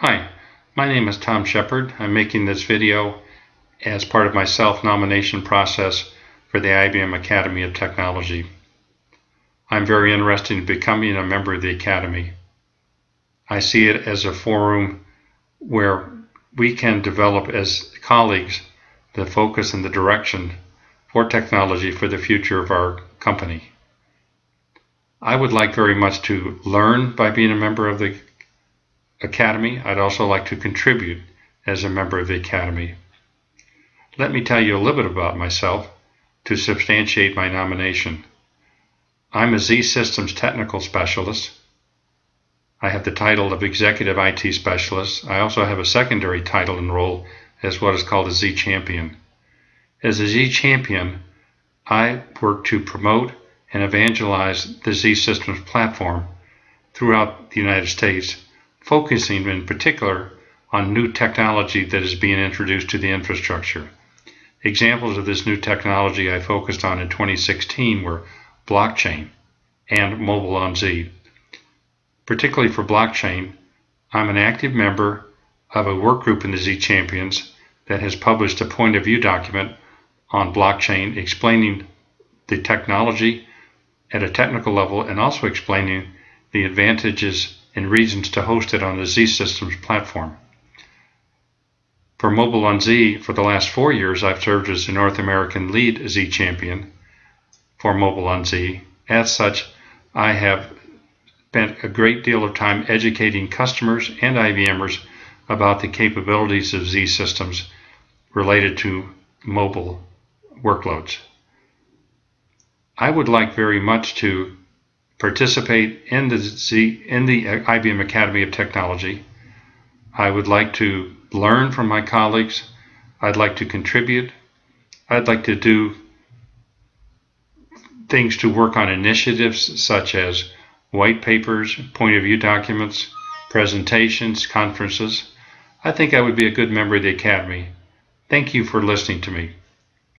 Hi, my name is Tom Shepherd. I'm making this video as part of my self-nomination process for the IBM Academy of Technology. I'm very interested in becoming a member of the Academy. I see it as a forum where we can develop as colleagues the focus and the direction for technology for the future of our company. I would like very much to learn by being a member of the Academy. I'd also like to contribute as a member of the Academy. Let me tell you a little bit about myself to substantiate my nomination. I'm a Z Systems Technical Specialist. I have the title of Executive IT Specialist. I also have a secondary title and role as what is called a Z Champion. As a Z Champion, I work to promote and evangelize the Z Systems platform throughout the United States focusing in particular on new technology that is being introduced to the infrastructure. Examples of this new technology I focused on in 2016 were blockchain and mobile on Z. Particularly for blockchain, I'm an active member of a work group in the Z Champions that has published a point of view document on blockchain explaining the technology at a technical level and also explaining the advantages and regions to host it on the Z Systems platform. For Mobile on Z, for the last four years, I've served as the North American lead Z champion for Mobile on Z. As such, I have spent a great deal of time educating customers and IBMers about the capabilities of Z systems related to mobile workloads. I would like very much to participate in the in the IBM Academy of Technology. I would like to learn from my colleagues. I'd like to contribute. I'd like to do things to work on initiatives such as white papers, point of view documents, presentations, conferences. I think I would be a good member of the Academy. Thank you for listening to me.